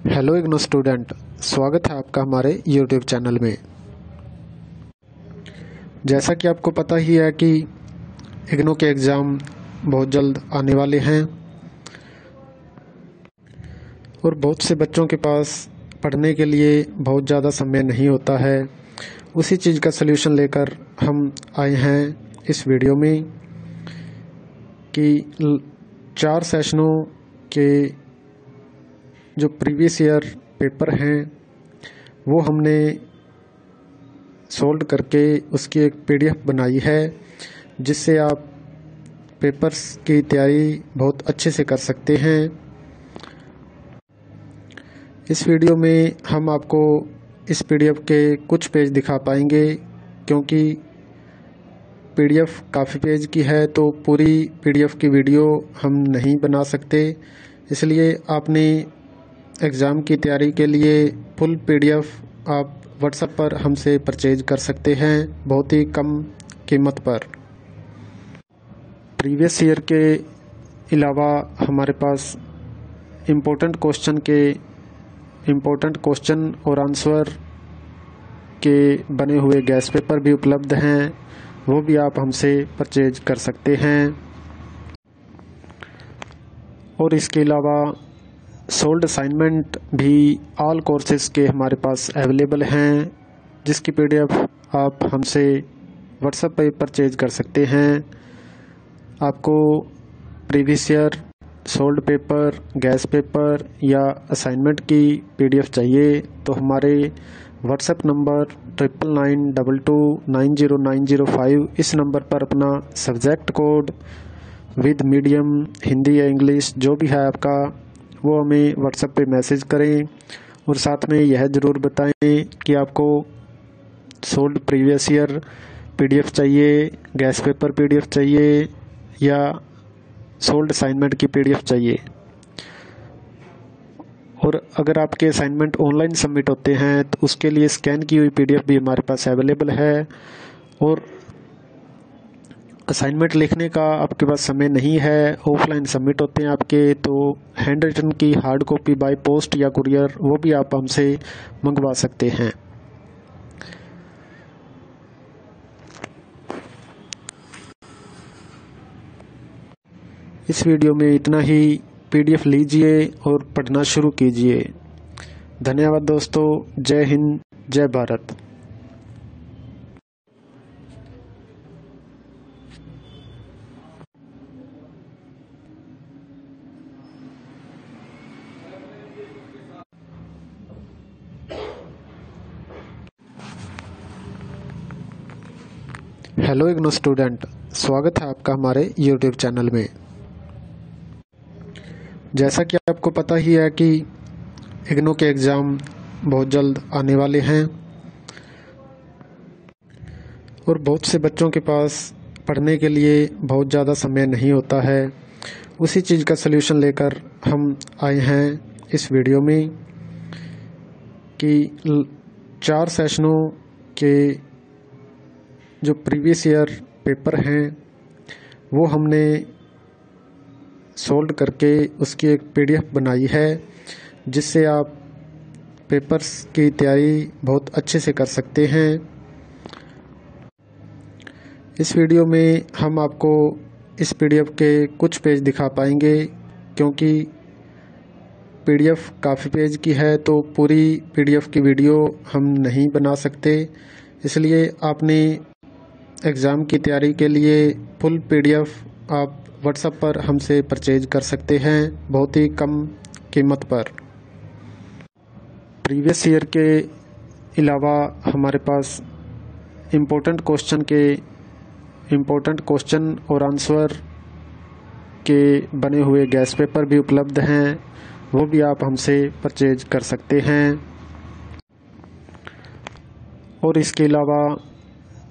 Hello IGNOU student, स्वागत है आपका हमारे यूट्यूब चैनल में। जैसा कि आपको पता ही है कि इग्नो के एग्ज़ाम बहुत जल्द आने वाले हैं और बहुत से बच्चों के पास पढ़ने के लिए बहुत ज़्यादा समय नहीं होता है। उसी चीज़ का सलूशन लेकर हम आए हैं इस वीडियो में कि चार सेशनों के जो प्रीवियस ईयर पेपर हैं, वो हमने सोल्ड करके उसकी एक पीडीएफ बनाई है, जिससे आप पेपर्स की तैयारी बहुत अच्छे से कर सकते हैं। इस वीडियो में हम आपको इस पीडीएफ के कुछ पेज दिखा पाएँगे, क्योंकि पीडीएफ काफ़ी पेज की है तो पूरी पीडीएफ की वीडियो हम नहीं बना सकते। इसलिए आपने एग्ज़ाम की तैयारी के लिए फुल पीडीएफ आप व्हाट्सएप पर हमसे परचेज कर सकते हैं बहुत ही कम कीमत पर। प्रीवियस ईयर के अलावा हमारे पास इम्पोर्टेंट क्वेश्चन के इम्पोर्टेंट क्वेश्चन और आंसर के बने हुए गैस पेपर भी उपलब्ध हैं, वो भी आप हमसे परचेज कर सकते हैं। और इसके अलावा सोल्ड असाइनमेंट भी ऑल कोर्सेज के हमारे पास अवेलेबल हैं, जिसकी पीडीएफ आप हमसे व्हाट्सएप पर परचेज कर सकते हैं। आपको previous year solved paper guess paper या असाइनमेंट की पीडीएफ चाहिए तो हमारे WhatsApp number triple nine double two nine zero nine zero five इस नंबर पर अपना subject code with medium Hindi या इंग्लिश जो भी है आपका वो हमें व्हाट्सएप पे मैसेज करें और साथ में यह ज़रूर बताएँ कि आपको सोल्ड प्रीवियस ईयर पीडीएफ चाहिए गैस पेपर पीडीएफ चाहिए या सोल्ड असाइनमेंट की पीडीएफ चाहिए। और अगर आपके असाइनमेंट ऑनलाइन सबमिट होते हैं तो उसके लिए स्कैन की हुई पीडीएफ भी हमारे पास अवेलेबल है और असाइनमेंट लिखने का आपके पास समय नहीं है ऑफलाइन सबमिट होते हैं आपके तो हैंड रिटन की हार्ड कॉपी बाय पोस्ट या कुरियर वो भी आप हमसे मंगवा सकते हैं। इस वीडियो में इतना ही। पीडीएफ लीजिए और पढ़ना शुरू कीजिए। धन्यवाद दोस्तों। जय हिंद, जय भारत। हेलो इग्नो स्टूडेंट, स्वागत है आपका हमारे यूट्यूब चैनल में। जैसा कि आपको पता ही है कि इग्नो के एग्ज़ाम बहुत जल्द आने वाले हैं और बहुत से बच्चों के पास पढ़ने के लिए बहुत ज़्यादा समय नहीं होता है। उसी चीज़ का सलूशन लेकर हम आए हैं इस वीडियो में कि चार सेशनों के जो प्रीवियस ईयर पेपर हैं, वो हमने सोल्ड करके उसकी एक पीडीएफ बनाई है, जिससे आप पेपर्स की तैयारी बहुत अच्छे से कर सकते हैं। इस वीडियो में हम आपको इस पीडीएफ के कुछ पेज दिखा पाएँगे, क्योंकि पीडीएफ काफ़ी पेज की है तो पूरी पीडीएफ की वीडियो हम नहीं बना सकते। इसलिए आपने एग्ज़ाम की तैयारी के लिए फुल पीडीएफ आप व्हाट्सएप पर हमसे परचेज कर सकते हैं बहुत ही कम कीमत पर। प्रीवियस ईयर के अलावा हमारे पास इम्पोर्टेंट क्वेश्चन के इम्पोर्टेंट क्वेश्चन और आंसर के बने हुए गैस पेपर भी उपलब्ध हैं, वो भी आप हमसे परचेज कर सकते हैं। और इसके अलावा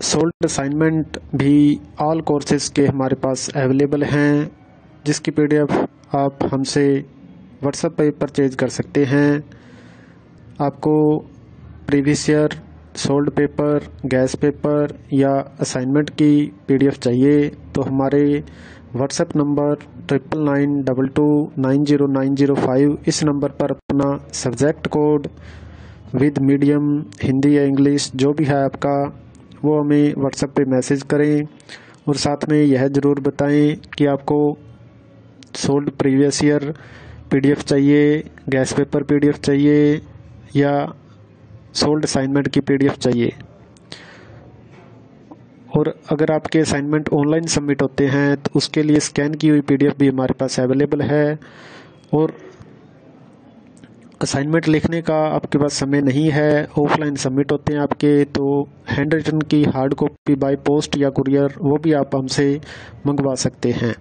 सोल्ड असाइनमेंट भी ऑल कोर्सेज के हमारे पास अवेलेबल हैं, जिसकी पीडीएफ आप हमसे व्हाट्सएप पर परचेज कर सकते हैं। आपको previous year solved paper guess paper या असाइनमेंट की पीडीएफ चाहिए तो हमारे WhatsApp number triple nine double two nine zero nine zero five इस नंबर पर अपना subject code with medium Hindi या इंग्लिश जो भी है आपका वो हमें व्हाट्सएप पे मैसेज करें और साथ में यह ज़रूर बताएँ कि आपको सोल्ड प्रीवियस ईयर पीडीएफ चाहिए गैस पेपर पीडीएफ चाहिए या सोल्ड असाइनमेंट की पीडीएफ चाहिए। और अगर आपके असाइनमेंट ऑनलाइन सबमिट होते हैं तो उसके लिए स्कैन की हुई पीडीएफ भी हमारे पास अवेलेबल है और असाइनमेंट लिखने का आपके पास समय नहीं है ऑफलाइन सबमिट होते हैं आपके तो हैंड रिटन की हार्ड कॉपी बाय पोस्ट या कुरियर वो भी आप हमसे मंगवा सकते हैं।